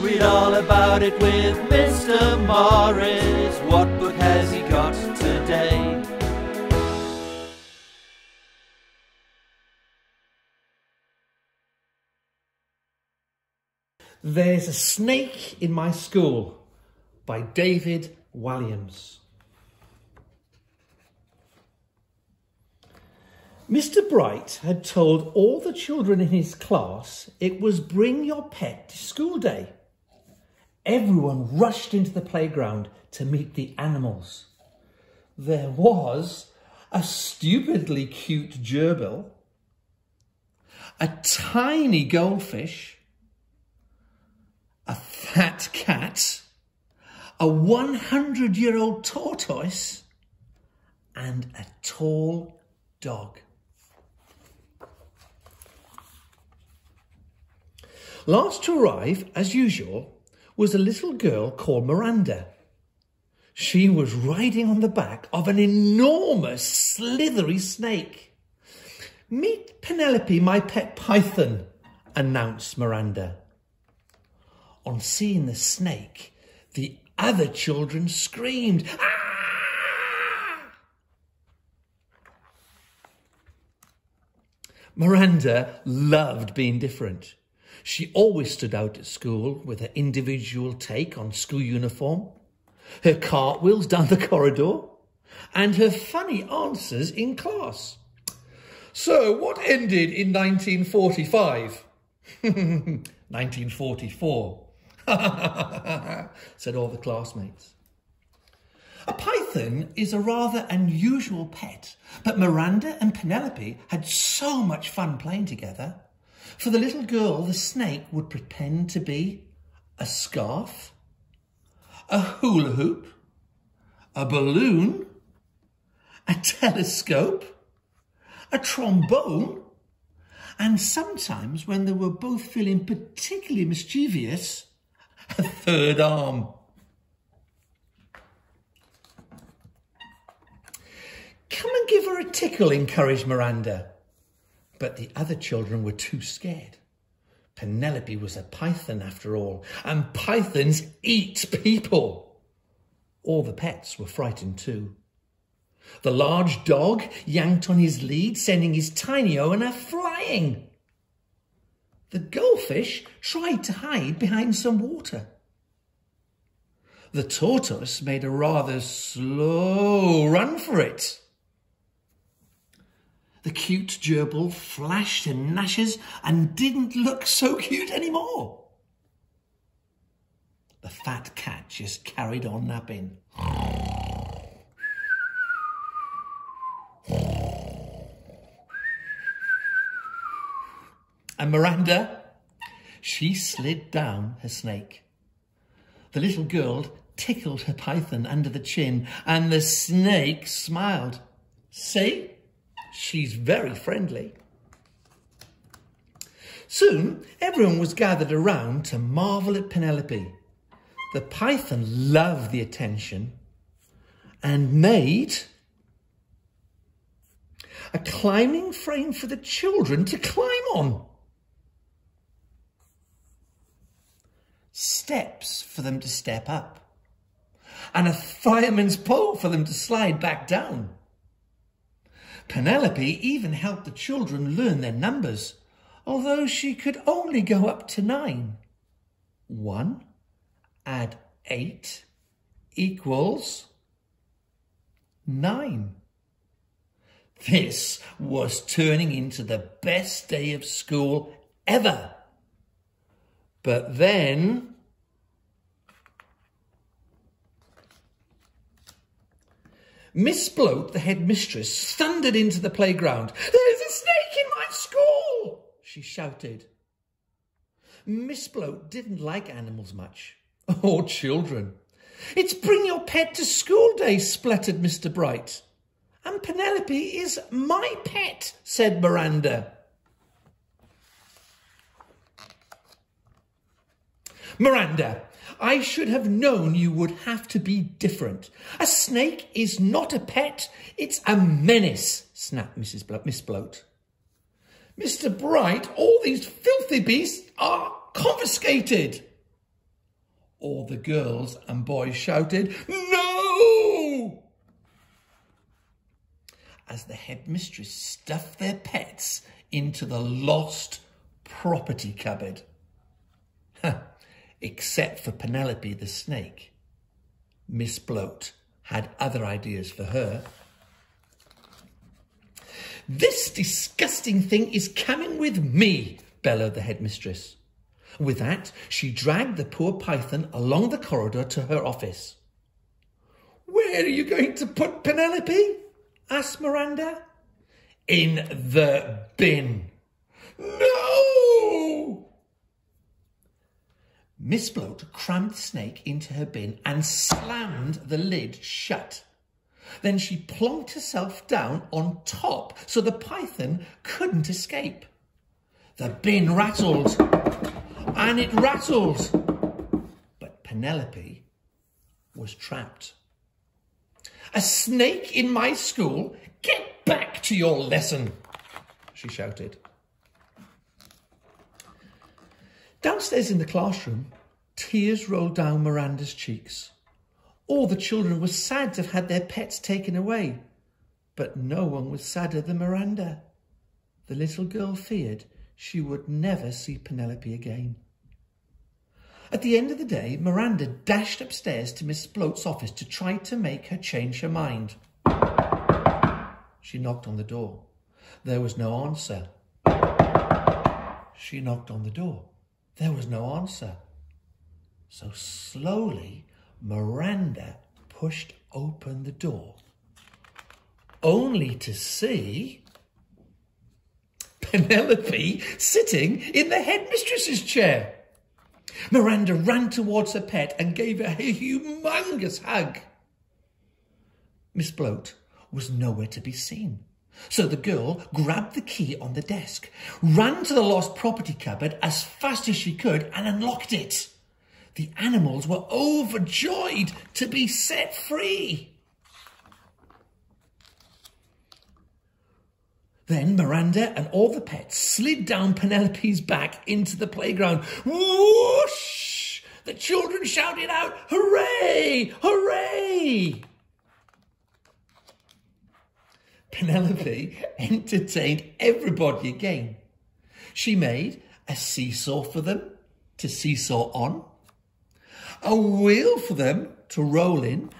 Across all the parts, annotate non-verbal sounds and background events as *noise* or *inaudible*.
Read all about it with Mr. Morris. What book has he got today? There's a Snake in My School by David Walliams. Mr. Bright had told all the children in his class it was bring your pet to school day. Everyone rushed into the playground to meet the animals. There was a stupidly cute gerbil, a tiny goldfish, a fat cat, a 100 year old tortoise, and a tall dog. Last to arrive, as usual, was a little girl called Miranda. She was riding on the back of an enormous slithery snake. Meet Penelope, my pet python, announced Miranda. On seeing the snake, the other children screamed, Ah! Miranda loved being different. She always stood out at school with her individual take on school uniform, her cartwheels down the corridor, and her funny answers in class. So, what ended in 1945? 1944. *laughs* *laughs* said all the classmates. A python is a rather unusual pet, but Miranda and Penelope had so much fun playing together. For the little girl, the snake would pretend to be a scarf, a hula hoop, a balloon, a telescope, a trombone, and sometimes when they were both feeling particularly mischievous, a third arm. Come and give her a tickle, encouraged Miranda. But the other children were too scared. Penelope was a python after all, and pythons eat people. All the pets were frightened too. The large dog yanked on his lead, sending his tiny owner flying. The goldfish tried to hide behind some water. The tortoise made a rather slow run for it. The cute gerbil flashed and gnashes and didn't look so cute anymore. The fat cat just carried on napping. And Miranda, she slid down her snake. The little girl tickled her python under the chin and the snake smiled. See, she's very friendly. Soon, everyone was gathered around to marvel at Penelope. The python loved the attention and made a climbing frame for the children to climb on. steps for them to step up, and a fireman's pole for them to slide back down. Penelope even helped the children learn their numbers, although she could only go up to nine. One add eight equals nine. This was turning into the best day of school ever. But then Miss Bloat, the headmistress, thundered into the playground. There's a snake in my school, she shouted. Miss Bloat didn't like animals much, *laughs* or children. It's bring your pet to school day, spluttered Mr. Bright. And Penelope is my pet, said Miranda. Miranda, I should have known you would have to be different. A snake is not a pet, it's a menace, snapped Mrs. Blo Miss Bloat. Mr. Bright, all these filthy beasts are confiscated. All the girls and boys shouted, No! As the headmistress stuffed their pets into the lost property cupboard. *laughs* Except for Penelope the snake. Miss Bloat had other ideas for her. This disgusting thing is coming with me, bellowed the headmistress. With that, she dragged the poor python along the corridor to her office. Where are you going to put Penelope? asked Miranda. In the bin. No! Miss Bloat crammed the snake into her bin and slammed the lid shut. Then she plonked herself down on top so the python couldn't escape. The bin rattled and it rattled. But Penelope was trapped. A snake in my school? Get back to your lesson, she shouted. Downstairs in the classroom, tears rolled down Miranda's cheeks. All the children were sad to have had their pets taken away, but no one was sadder than Miranda. The little girl feared she would never see Penelope again. At the end of the day, Miranda dashed upstairs to Miss Bloat's office to try to make her change her mind. She knocked on the door. There was no answer. She knocked on the door. There was no answer. So slowly, Miranda pushed open the door, only to see *laughs* Penelope sitting in the headmistress's chair. Miranda ran towards her pet and gave her a humongous hug. Miss Bloat was nowhere to be seen. So the girl grabbed the key on the desk, ran to the lost property cupboard as fast as she could and unlocked it. The animals were overjoyed to be set free. Then Miranda and all the pets slid down Penelope's back into the playground. Whoosh! The children shouted out, Hooray! Hooray! Penelope *laughs* entertained everybody again. She made a seesaw for them to seesaw on, a wheel for them to roll in,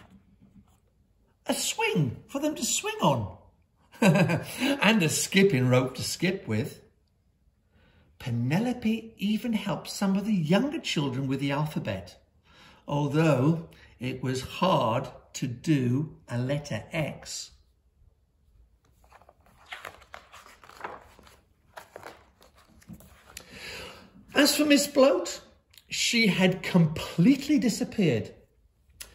a swing for them to swing on, *laughs* and a skipping rope to skip with. Penelope even helped some of the younger children with the alphabet, although it was hard to do a letter X. As for Miss Bloat, she had completely disappeared.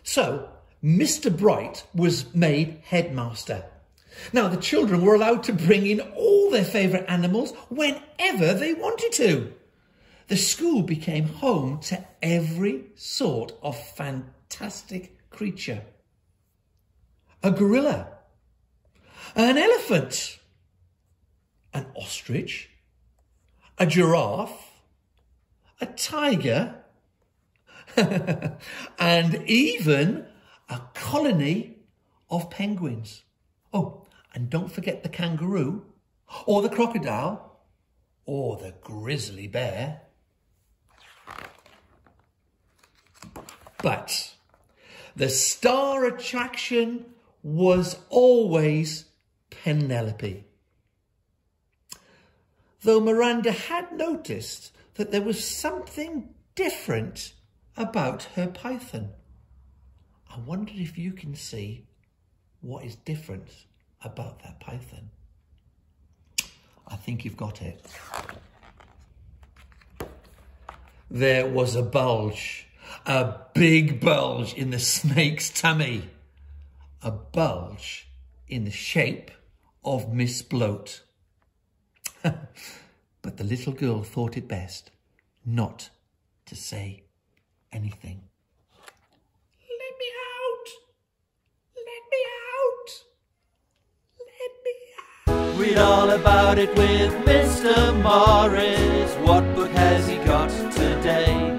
So Mr. Bright was made headmaster. Now the children were allowed to bring in all their favourite animals whenever they wanted to. The school became home to every sort of fantastic creature. A gorilla, an elephant, an ostrich, a giraffe, a tiger, *laughs* and even a colony of penguins. Oh, and don't forget the kangaroo, or the crocodile, or the grizzly bear. But the star attraction was always Penelope. Though Miranda had noticed that there was something different about her python. I wondered if you can see what is different about that python. I think you've got it. There was a bulge, a big bulge in the snake's tummy, a bulge in the shape of Miss Bloat. *laughs* But the little girl thought it best not to say anything. Let me out! Let me out! Let me out! Read all about it with Mr. Morris. What book has he got today?